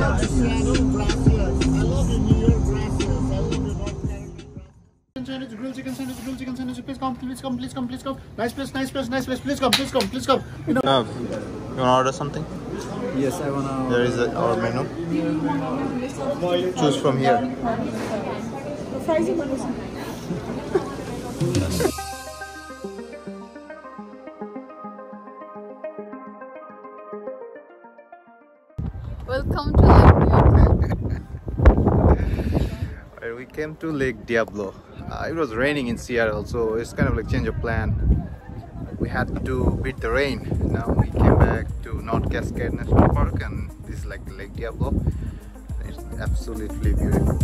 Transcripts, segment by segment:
Seattle, gracias. I love you, New York, gracias. I love you, North sandwich, grilled chicken sandwich, grilled chicken sandwich. Please come, please come, please come, please come. Nice place, nice place, nice place. Please come, please come, please come. You know. Uh, you wanna order something? Yes, I wanna. There is a, our menu. Choose from here. Welcome to Lake Diablo. We came to Lake Diablo. Uh, it was raining in Seattle, so it's kind of like change of plan. We had to beat the rain. Now we came back to North Cascade National Park, and this is like Lake Diablo. It's absolutely beautiful.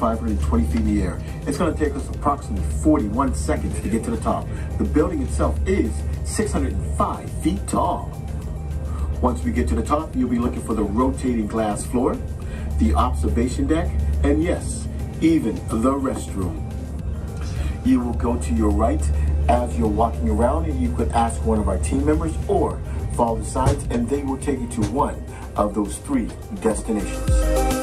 520 feet in the air. It's going to take us approximately 41 seconds to get to the top. The building itself is 605 feet tall. Once we get to the top, you'll be looking for the rotating glass floor, the observation deck, and yes, even the restroom. You will go to your right as you're walking around and you could ask one of our team members or follow the signs and they will take you to one of those three destinations.